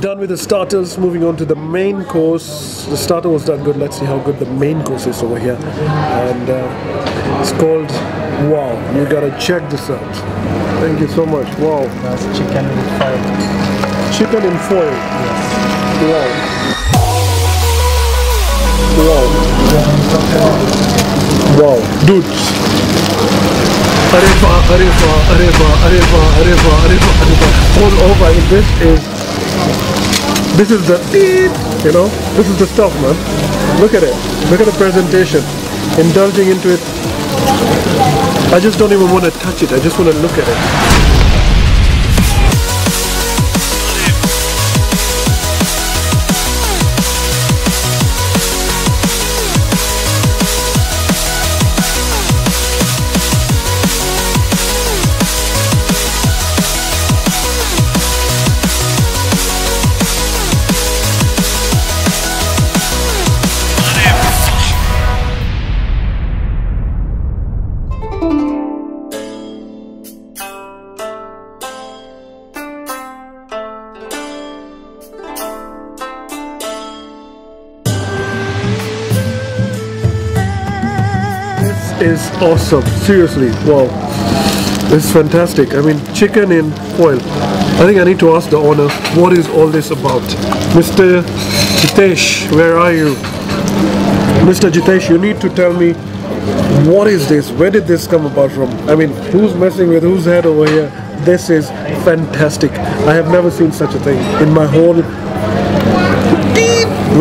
done with the starters, moving on to the main course. The starter was done good. Let's see how good the main course is over here. And uh, it's called Wow. You gotta check this out. Thank you so much. Wow. That's chicken with foil. Chicken in foil. Yes. Wow. Wow. Wow. Dude. Areh Wah, Areva, Areh Wah, Areva, Areh Wah, Areva, Areh Wah. All over. This is this is the beep, you know, this is the stuff, man. Look at it. Look at the presentation. Indulging into it. I just don't even want to touch it. I just want to look at it. Is awesome. Seriously, wow. This is fantastic. I mean, chicken in foil. I think I need to ask the owner, what is all this about? Mr. Jitesh, where are you? Mr. Jitesh, you need to tell me what is this? Where did this come about from? I mean, who's messing with whose head over here? This is fantastic. I have never seen such a thing in my whole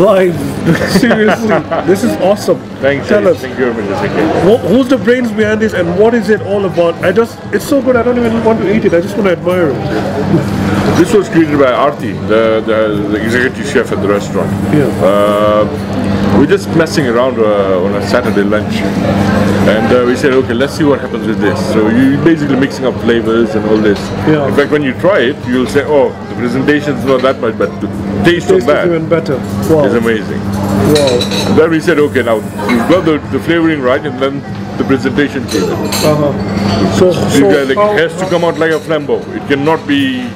life. Seriously, this is awesome. Thanks. Tell us. Thank you very much. Who's the brains behind this and what is it all about? I just, it's so good, I don't even want to eat it, I just want to admire it. This was created by Arti, the, the, the executive chef at the restaurant. Yeah. Uh, we're just messing around uh, on a Saturday lunch, and uh, we said, okay, let's see what happens with this. So you're basically mixing up flavors and all this. Yeah. In fact, when you try it, you'll say, oh, the presentation's not that much, but the taste, Taste of is even better. Wow. is amazing. wow. Then we said, okay, now we've got the, the flavoring right, and then the presentation came in. Uh-huh. So, So, like, it has to come out like a flambeau. It cannot be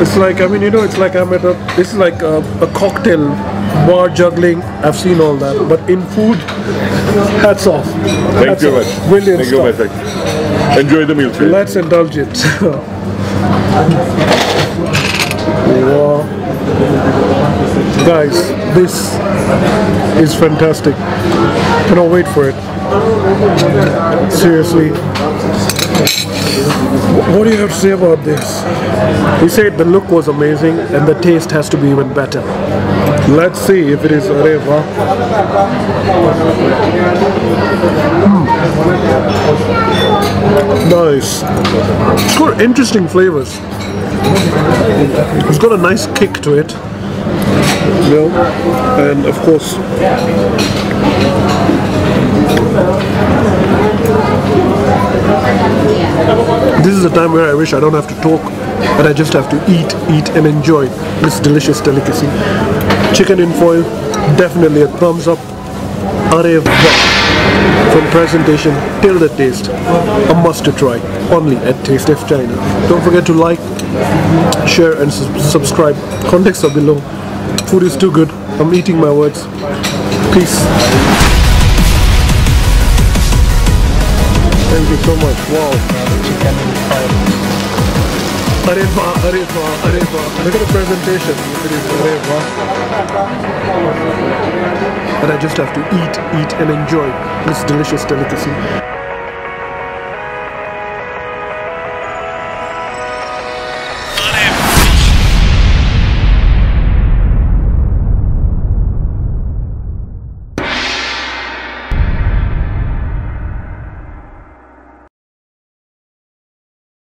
it's like, I mean, you know, it's like I'm at a, this is like a, a cocktail bar juggling. I've seen all that. But in food, hats off. Thank Hats you very off. much. Brilliant Thank you stuff. much. thank. Enjoy the meal, please. Let's indulge it. Guys, this is fantastic. Cannot wait for it. Seriously. What do you have to say about this? He said the look was amazing and the taste has to be even better. Let's see if it is Areh Wah. Hmm. Nice. It's got interesting flavors. It's got a nice kick to it. And of course, this is a time where I wish I don't have to talk, but I just have to eat, eat, and enjoy this delicious delicacy. Chicken in foil, definitely a thumbs up. From presentation till the taste. A must to try. Only at Taste of China. Don't forget to like, share, and su- subscribe. Contacts are below. Food is too good. I'm eating my words. Peace. Thank you so much. Wow. Areh Wah, Areva, Areh Wah. Look at the presentation. It is Areh Wah. But I just have to eat, eat, and enjoy this delicious delicacy.